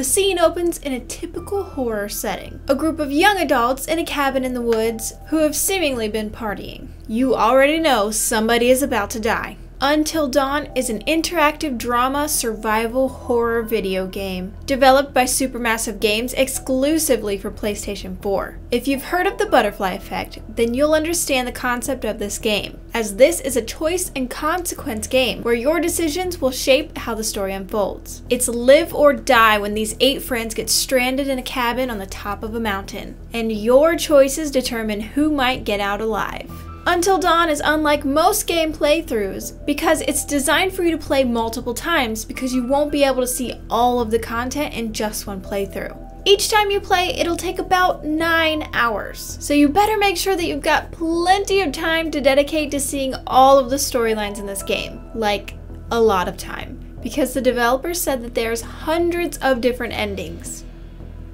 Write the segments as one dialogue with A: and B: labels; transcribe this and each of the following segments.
A: The scene opens in a typical horror setting. A group of young adults in a cabin in the woods who have seemingly been partying. You already know somebody is about to die. Until Dawn is an interactive drama survival horror video game developed by Supermassive Games exclusively for PlayStation 4. If you've heard of the butterfly effect, then you'll understand the concept of this game, as this is a choice and consequence game where your decisions will shape how the story unfolds. It's live or die when these eight friends get stranded in a cabin on the top of a mountain, and your choices determine who might get out alive. Until Dawn is unlike most game playthroughs because it's designed for you to play multiple times because you won't be able to see all of the content in just one playthrough. Each time you play, it'll take about 9 hours. So you better make sure that you've got plenty of time to dedicate to seeing all of the storylines in this game. Like, a lot of time. Because the developers said that there's hundreds of different endings.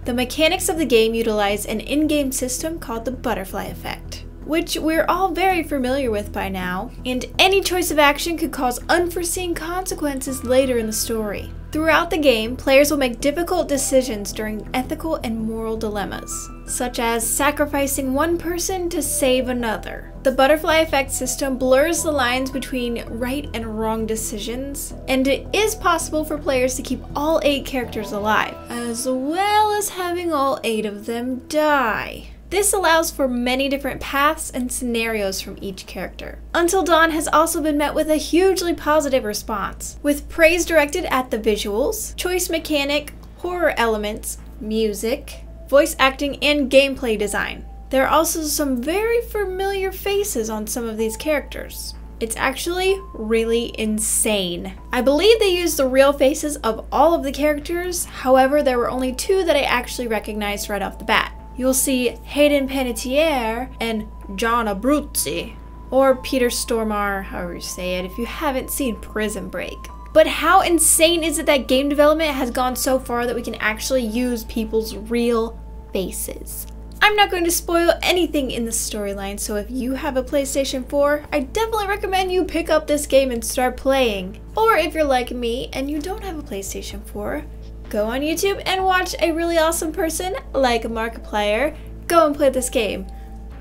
A: The mechanics of the game utilize an in-game system called the butterfly effect which we're all very familiar with by now, and any choice of action could cause unforeseen consequences later in the story. Throughout the game, players will make difficult decisions during ethical and moral dilemmas, such as sacrificing one person to save another. The butterfly effect system blurs the lines between right and wrong decisions, and it is possible for players to keep all eight characters alive, as well as having all eight of them die. This allows for many different paths and scenarios from each character. Until Dawn has also been met with a hugely positive response, with praise directed at the visuals, choice mechanic, horror elements, music, voice acting, and gameplay design. There are also some very familiar faces on some of these characters. It's actually really insane. I believe they used the real faces of all of the characters, however, there were only two that I actually recognized right off the bat you'll see Hayden Panettiere and John Abruzzi, or Peter Stormare, however you say it, if you haven't seen Prison Break. But how insane is it that game development has gone so far that we can actually use people's real faces? I'm not going to spoil anything in the storyline, so if you have a PlayStation 4, I definitely recommend you pick up this game and start playing. Or if you're like me and you don't have a PlayStation 4, go on YouTube and watch a really awesome person like Markiplier go and play this game.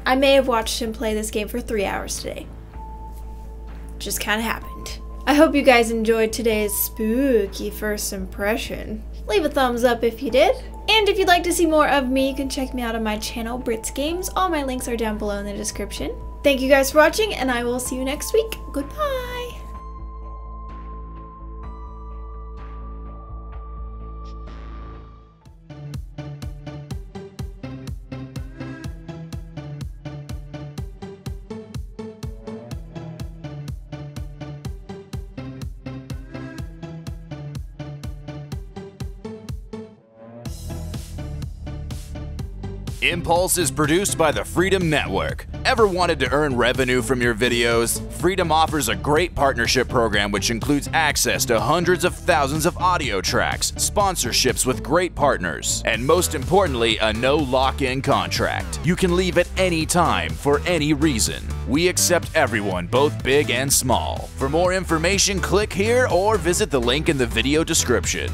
A: I may have watched him play this game for three hours today. Just kind of happened. I hope you guys enjoyed today's spooky first impression. Leave a thumbs up if you did. And if you'd like to see more of me, you can check me out on my channel, Britts Games. All my links are down below in the description. Thank you guys for watching, and I will see you next week. Goodbye!
B: Impulse is produced by the Freedom Network. Ever wanted to earn revenue from your videos? Freedom offers a great partnership program which includes access to hundreds of thousands of audio tracks, sponsorships with great partners, and most importantly, a no lock-in contract. You can leave at any time for any reason. We accept everyone, both big and small. For more information, click here or visit the link in the video description.